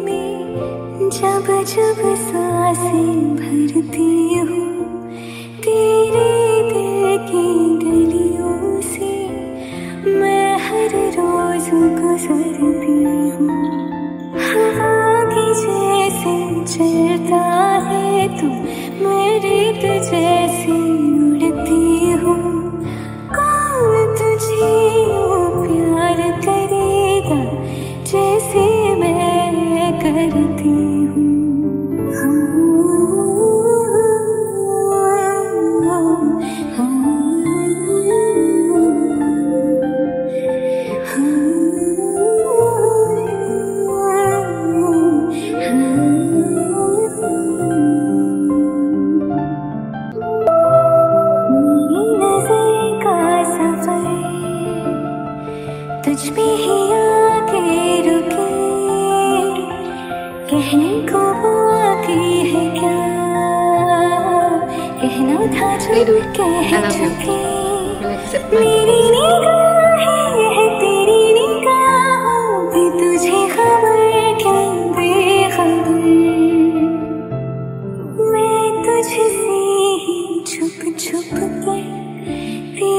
में, जब जब साँसें भरती हूँ, तेरे दिल की से मैं हर रोज गुजरती हूँ। हवा की जैसे चलता है तू। तुझ पे ही आके रुके कहने को I love you. Will accept my है तेरी मैं छुप छुप के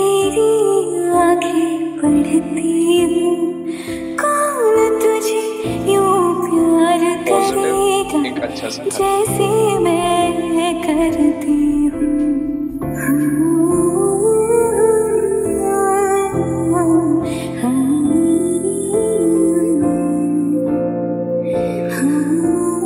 आँखें पढ़ती हूँ कौन तुझे यूँ प्यार करेगा एक अच्छा सा जैसे Ooh.